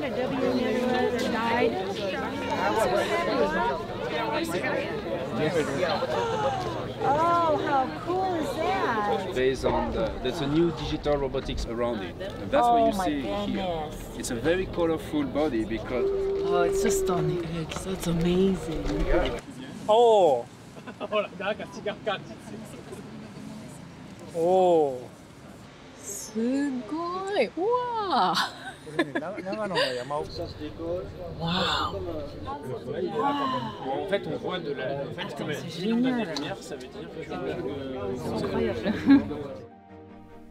had a W nebula that died. Oh, how cool is that? based on the, there's a new digital robotics around it. And that's oh what you my see here. goodness. It's a very colorful body because Oh, it's just on the edge. That's amazing. おおほらなんか違う感じおおすごい。うわあ。長野の山奥 Wow. En fait, on voit de la. En fait, comme ça veut dire.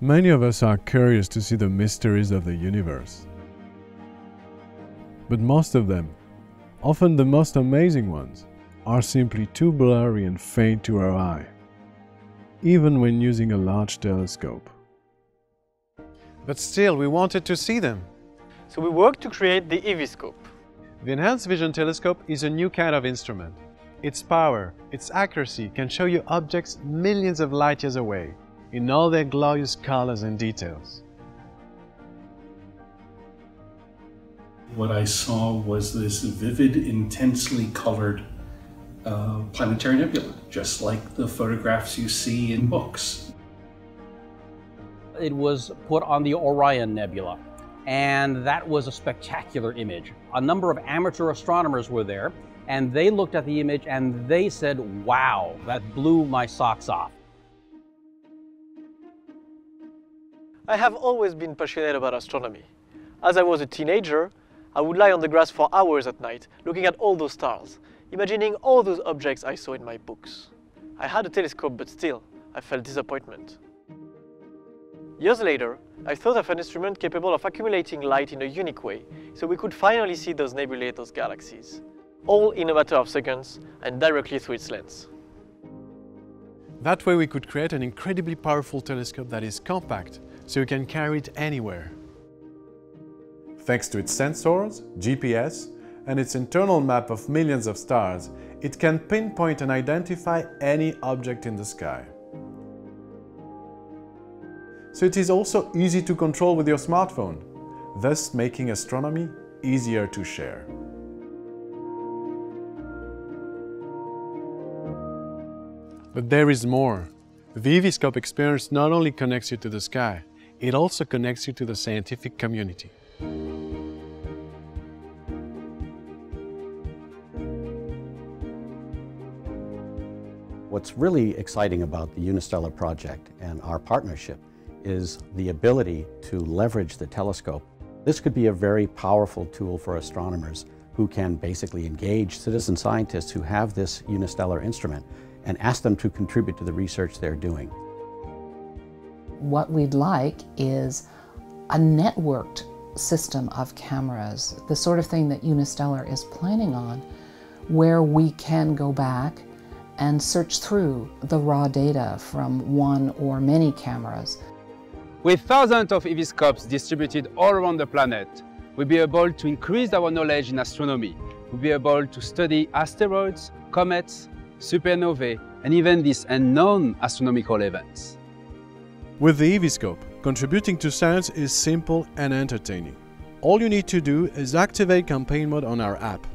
Many of us are curious to see the mysteries of the universe. But most of them, often the most amazing ones, are simply too blurry and faint to our eye, even when using a large telescope. But still, we wanted to see them. So we worked to create the eVscope. The Enhanced Vision Telescope is a new kind of instrument. Its power, its accuracy can show you objects millions of light years away, in all their glorious colors and details. What I saw was this vivid, intensely colored uh, planetary nebula, just like the photographs you see in books. It was put on the Orion Nebula, and that was a spectacular image. A number of amateur astronomers were there, and they looked at the image and they said, Wow, that blew my socks off. I have always been passionate about astronomy. As I was a teenager, I would lie on the grass for hours at night, looking at all those stars, imagining all those objects I saw in my books. I had a telescope, but still, I felt disappointment. Years later, I thought of an instrument capable of accumulating light in a unique way, so we could finally see those nebulae, those galaxies, all in a matter of seconds and directly through its lens. That way we could create an incredibly powerful telescope that is compact, so you can carry it anywhere. Thanks to its sensors, GPS, and its internal map of millions of stars, it can pinpoint and identify any object in the sky. So it is also easy to control with your smartphone, thus making astronomy easier to share. But there is more. The eVscope experience not only connects you to the sky, it also connects you to the scientific community. What's really exciting about the Unistellar project and our partnership is the ability to leverage the telescope. This could be a very powerful tool for astronomers who can basically engage citizen scientists who have this unistellar instrument and ask them to contribute to the research they're doing. What we'd like is a networked system of cameras, the sort of thing that Unistellar is planning on, where we can go back and search through the raw data from one or many cameras. With thousands of eVscopes distributed all around the planet, we'll be able to increase our knowledge in astronomy. We'll be able to study asteroids, comets, supernovae, and even these unknown astronomical events. With the eVscope, contributing to science is simple and entertaining. All you need to do is activate campaign mode on our app.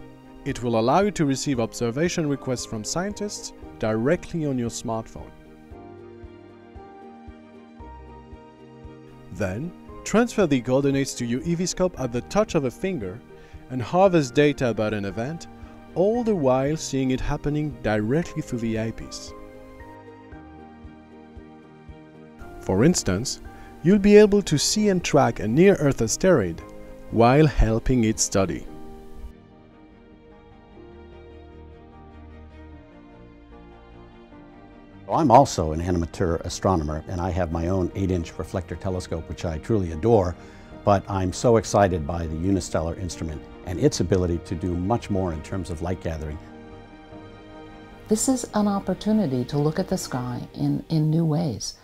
It will allow you to receive observation requests from scientists directly on your smartphone. Then, transfer the coordinates to your eVscope at the touch of a finger and harvest data about an event, all the while seeing it happening directly through the eyepiece. For instance, you'll be able to see and track a near-Earth asteroid while helping it study. I'm also an amateur astronomer and I have my own 8-inch reflector telescope which I truly adore, but I'm so excited by the Unistellar instrument and its ability to do much more in terms of light gathering. This is an opportunity to look at the sky in, in new ways.